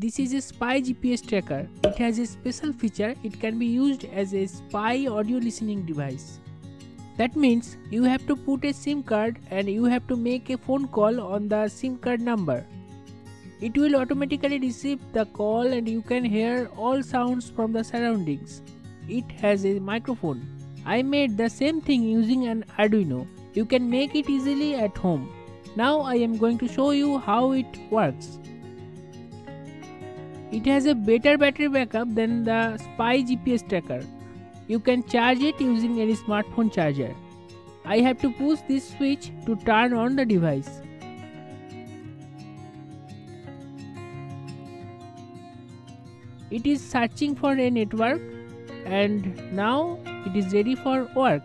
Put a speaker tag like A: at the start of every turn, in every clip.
A: This is a spy GPS tracker. It has a special feature. It can be used as a spy audio listening device. That means you have to put a SIM card and you have to make a phone call on the SIM card number. It will automatically receive the call and you can hear all sounds from the surroundings. It has a microphone. I made the same thing using an Arduino. You can make it easily at home. Now I am going to show you how it works. It has a better battery backup than the Spy GPS tracker. You can charge it using any smartphone charger. I have to push this switch to turn on the device. It is searching for a network and now it is ready for work.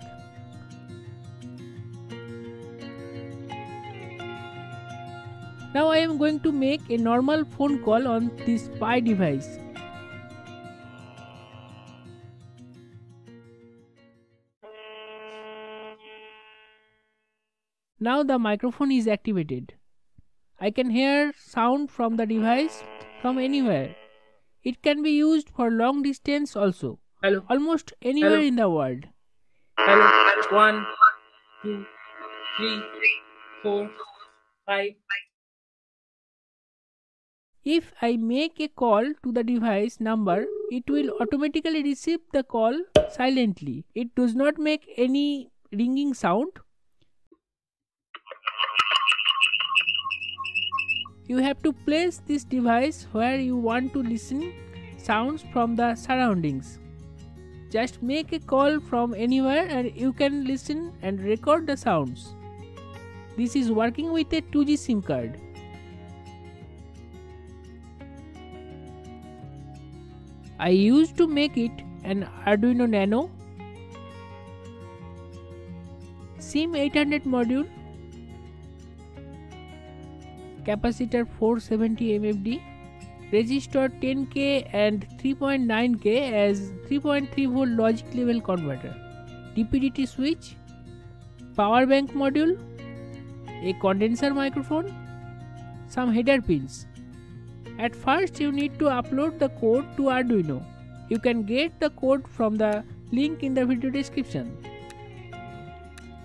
A: Now I am going to make a normal phone call on this Pi device. Now the microphone is activated. I can hear sound from the device from anywhere. It can be used for long distance also.
B: Hello.
A: Almost anywhere
B: Hello.
A: in the world.
B: Hello. One, two, three, four, five.
A: If I make a call to the device number, it will automatically receive the call silently. It does not make any ringing sound. You have to place this device where you want to listen sounds from the surroundings. Just make a call from anywhere and you can listen and record the sounds. This is working with a 2G SIM card. I used to make it an Arduino Nano. SIM 800 module. Capacitor 470 MFD resistor 10k and 3.9k as 3.3 volt logic level converter. DPDT switch. Power bank module. A condenser microphone. Some header pins at first you need to upload the code to Arduino. You can get the code from the link in the video description.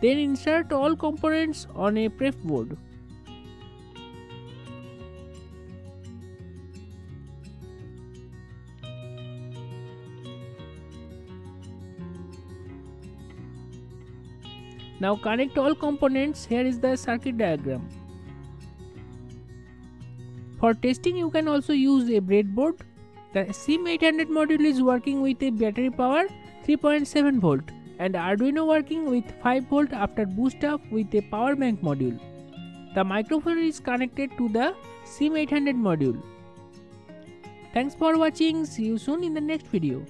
A: Then insert all components on a perf board. Now connect all components. Here is the circuit diagram. For testing you can also use a breadboard. The SIM800 module is working with a battery power 3.7 volt and Arduino working with 5 volt after boost up with a power bank module. The microphone is connected to the SIM800 module. Thanks for watching. See you soon in the next video.